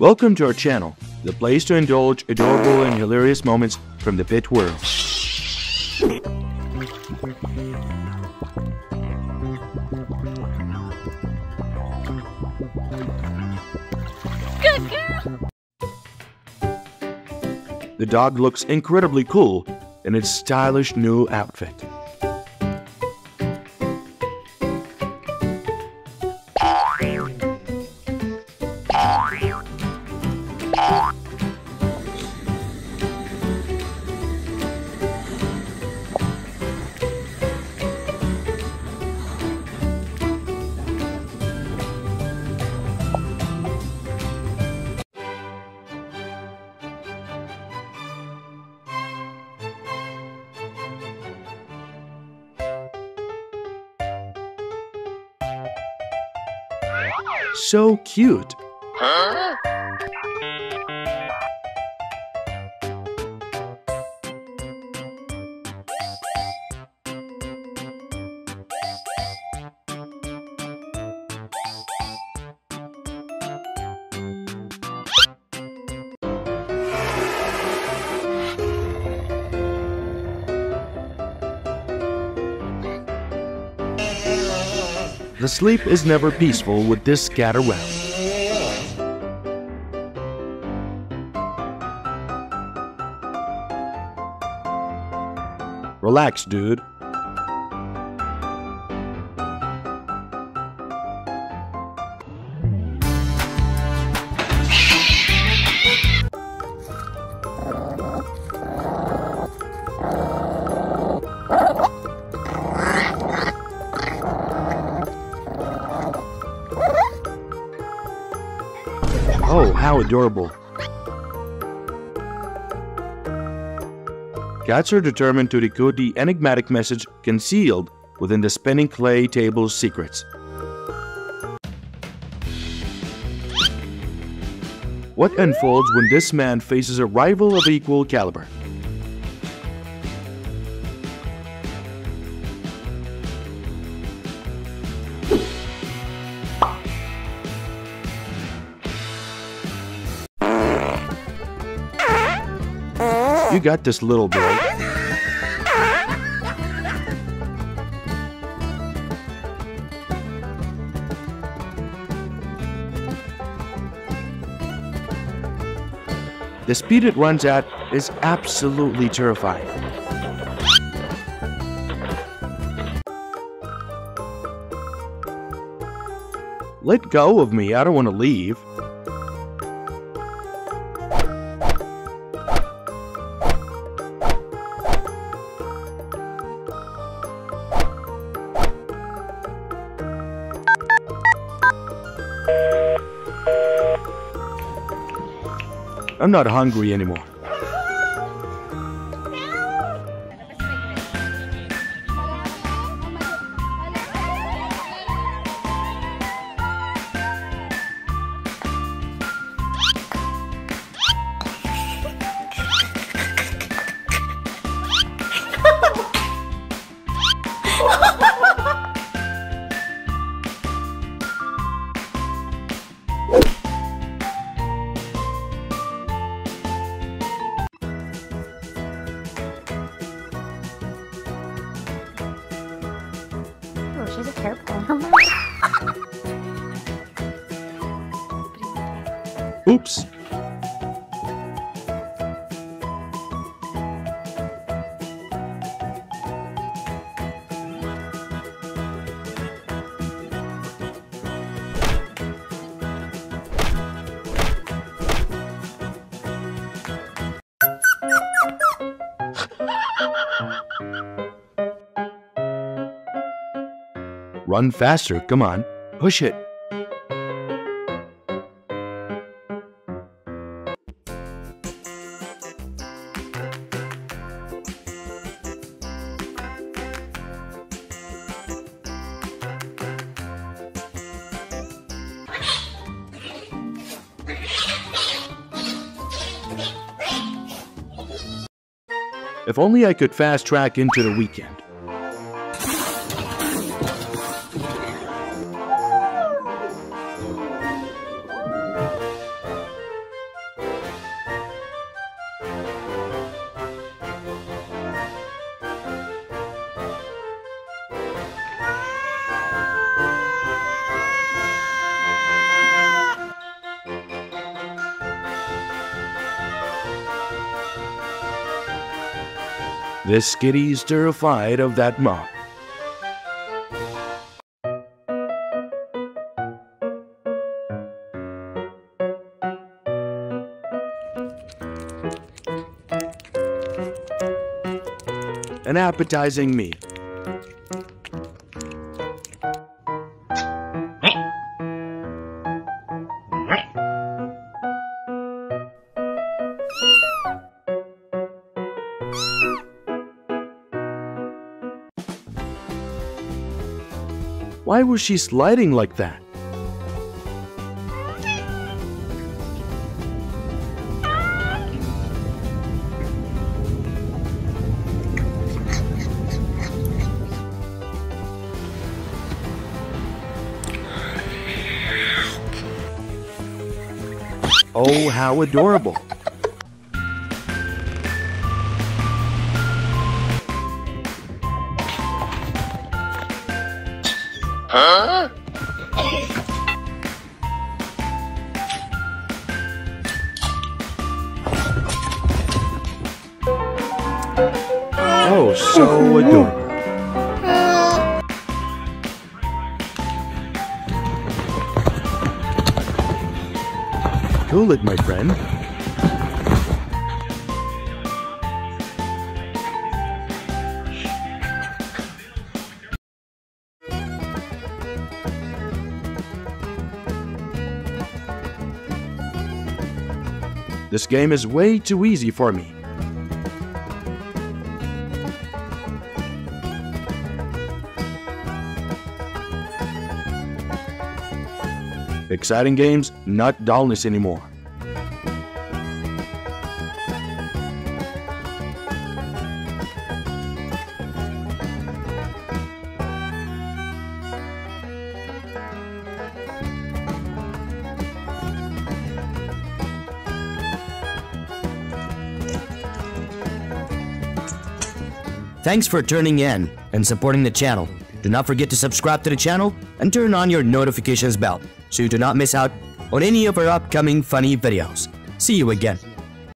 Welcome to our channel, the place to indulge adorable and hilarious moments from the pet world. Good girl. The dog looks incredibly cool in its stylish new outfit. So cute! The sleep is never peaceful with this cat around. Relax, dude. Oh, how adorable. Cats are determined to decode the enigmatic message concealed within the spinning clay table's secrets. What unfolds when this man faces a rival of equal caliber? You got this little boy. The speed it runs at is absolutely terrifying. Let go of me, I don't want to leave. I'm not hungry anymore. She's a purple. Oops. Run faster, come on. Push it. If only I could fast track into the weekend. This kitty's terrified of that mop. An appetizing meal. Why was she sliding like that? Oh, how adorable. Oh, so adorable. Cool it, my friend. This game is way too easy for me. Exciting games, not dullness anymore. Thanks for tuning in and supporting the channel. Do not forget to subscribe to the channel and turn on your notifications bell so you do not miss out on any of our upcoming funny videos. See you again.